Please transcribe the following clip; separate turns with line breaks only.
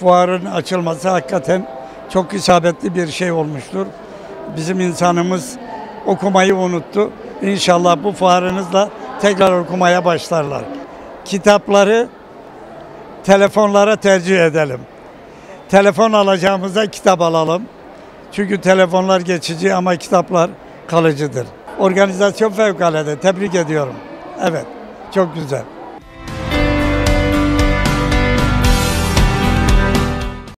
fuarın açılması hakikaten çok isabetli bir şey olmuştur. Bizim insanımız okumayı unuttu. İnşallah bu fuarınızla tekrar okumaya başlarlar. Kitapları telefonlara tercih edelim. Telefon alacağımıza kitap alalım. Çünkü telefonlar geçici ama kitaplar kalıcıdır. Organizasyon fevkalade. Tebrik ediyorum. Evet, çok güzel.